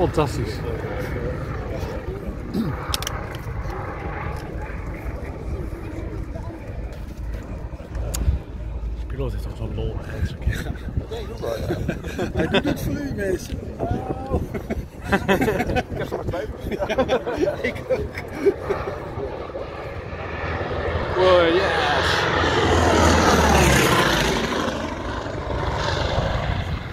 Fantastisch. De piloot heeft toch zo'n lol ergens deze keer. Hij doet het voor u, mensen. Ik heb er Ja. Ik ook.